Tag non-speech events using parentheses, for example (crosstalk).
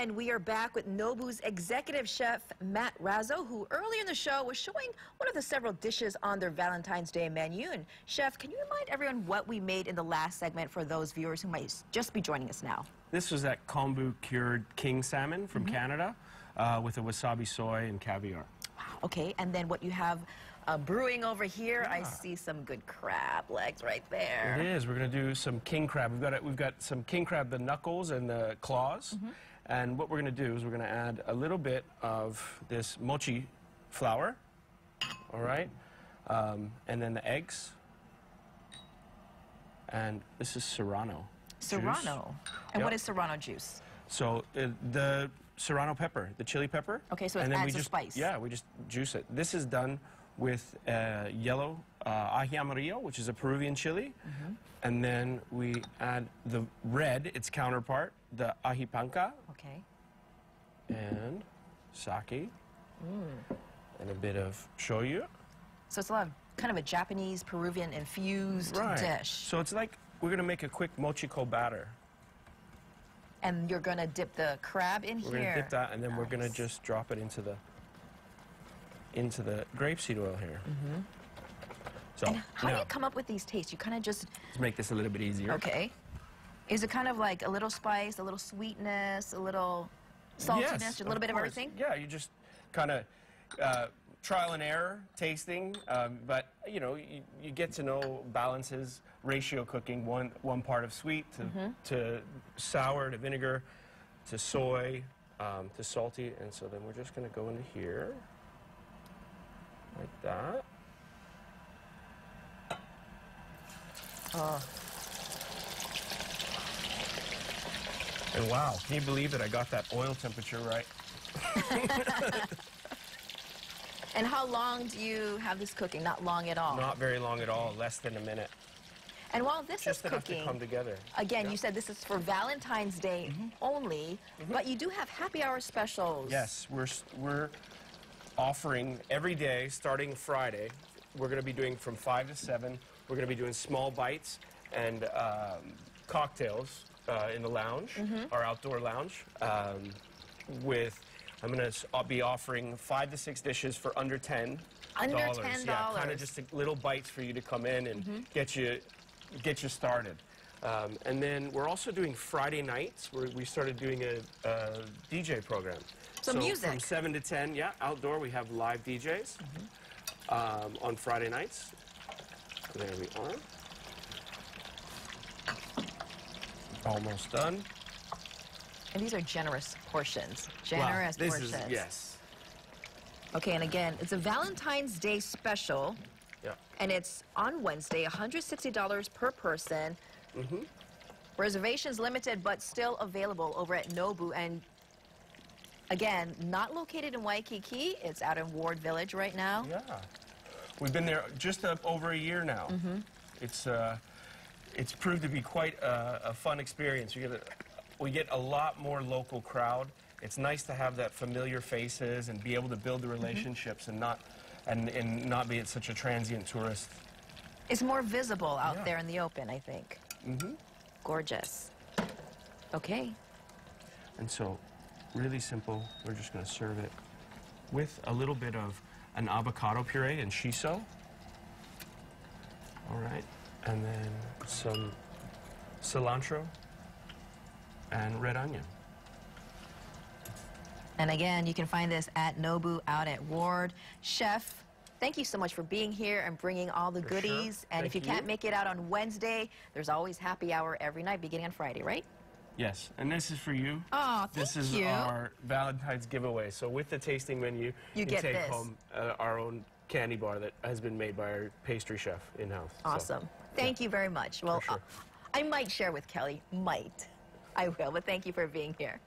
and we are back with Nobu's executive chef, Matt Razzo, who earlier in the show was showing one of the several dishes on their Valentine's Day menu. And, Chef, can you remind everyone what we made in the last segment for those viewers who might just be joining us now? This was that kombu cured king salmon from Canada uh, with a wasabi soy and caviar. Wow, okay, and then what you have uh, brewing over here, I see some good crab legs right there. It is. We're going to do some king crab. We've got it, we've got some king crab, the knuckles and the claws. And what we're going to do is we're going to add a little bit of this mochi flour. All right, um, and then the eggs. And this is serrano. juice. Serrano. And Yep. what is Serrano juice? So uh, the serrano pepper, the chili pepper. Okay, so it and then we adds a just, spice. Yeah, we just juice it. This is done with uh, yellow uh, ají amarillo, which is a Peruvian chili, Mm-hmm. and then we add the red, its counterpart, the ají panca, Okay. and sake, Mm. and a bit of shoyu. So it's a lot of kind of a Japanese, Peruvian infused dish. So it's like we're gonna make a quick mochiko batter. And you're going to dip the crab in We're here. gonna dip that, and then we're gonna just drop it into the into the grapeseed oil here. Mm-hmm. So And how do you come up with these tastes? You kind of just, let's make this a little bit easier. okay. Is it kind of like a little spice, a little sweetness, a little saltiness, Yes, a little bit of everything? Yeah, you just kind of uh, trial and error tasting, um, but you know you, you get to know balances, ratio cooking, one one part of sweet to, Mm-hmm. to sour to vinegar to soy um, to salty, and so then we're just going to go into here like that. Oh, And wow, can you believe it? I got that oil temperature right. (laughs) And how long do you have this cooking? Not long at all. Not very long at all, less than a minute. and while this Just is enough to cooking, come together. again, Yeah. you said this is for Valentine's Day only, but you do have happy hour specials. Yes, we're we're offering every day starting Friday. We're going to be doing from five to seven. We're going to be doing small bites and um, cocktails uh, in the lounge, our outdoor lounge. Um, with I'm going to be offering five to six dishes for under ten. Under dollars. $10. Yeah, kind of just a little bites for you to come in and get you get you started. Um, and then we're also doing Friday nights. Where we started doing a, a DJ program. So music. from seven to ten, yeah, outdoor we have live DJs um, on Friday nights. There we are. Almost done. And these are generous portions. Wow, Generous this portions. is yes. Okay, and again, it's a Valentine's Day special, Yeah. and it's on Wednesday, $160 per person. Mm-hmm. Reservations limited, but still available over at Nobu. And again, not located in Waikiki. It's out in Ward Village right now. Yeah. We've been there just uh, over a year now. Mm-hmm. It's uh, it's proved to be quite a, a fun experience. We get a, we get a lot more local crowd. It's nice to have that familiar faces and be able to build the Mm-hmm. relationships and not and, and not be such a transient tourist. It's more visible out Yeah. there in the open, I think. Mm-hmm. Gorgeous. Okay. And so, really simple. We're just going to serve it with a little bit of an avocado puree and shiso. All right. And then some cilantro and red onion. And again, you can find this at Nobu out at Ward. Chef, thank you so much for being here and bringing all the For sure. goodies. And if you Thank can't make it out on Wednesday, there's always happy hour every night beginning on Friday, right? Yes, and this is for you. Oh, thank This is you. our Valentine's giveaway. So with the tasting menu, You get take this. home uh, our own candy bar that has been made by our pastry chef in-house. So, Awesome. Thank you very much. Well, sure. uh, I might share with Kelly. Might. I will, but thank you for being here.